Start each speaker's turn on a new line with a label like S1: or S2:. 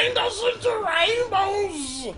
S1: turned us into rainbows!